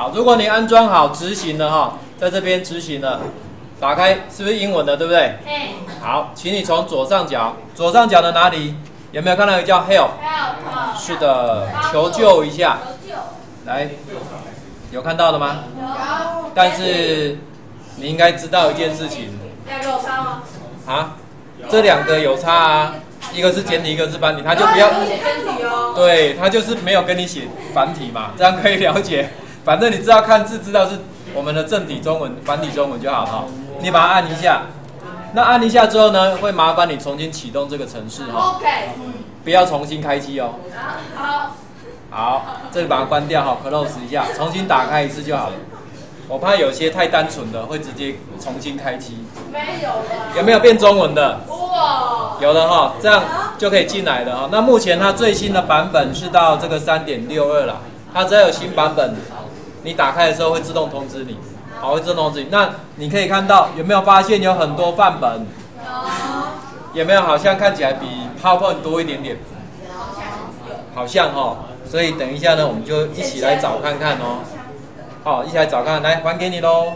好，如果你安装好执行了哈，在这边执行了，打开是不是英文的，对不对？嘿好，请你从左上角，左上角的哪里有没有看到一个叫 Help？，help，是的，求救一下，求救，来，有看到了吗？有，但是你应该知道一件事情要给我差吗？啊，这两个有差啊，一个是简体，一个是繁体，他就不要写简体哦。对他就是没有跟你写繁体嘛，这样可以了解。反正你知道看字，知道是我们的正体中文、繁体中文就好哈。你把它按一下，那按一下之后呢，会麻烦你重新启动这个程式哈，OK，不要重新开机哦。好，好，这里把它关掉哈，close 一下，重新打开一次就好了。我怕有些太单纯的会直接重新开机。没有了。有没有变中文的？哇，有的哈，这样就可以进来了哈。那目前它最新的版本是到这个三点六二了，它只要有新版本，你打开的时候会自动通知你，好，会自动通知你。那你可以看到有没有发现有很多范本？有有没有好像看起来比 PowerPoint 多一点点？好像哈，所以等一下呢，我们就一起来找看看哦。好，一起来找看，来还给你喽。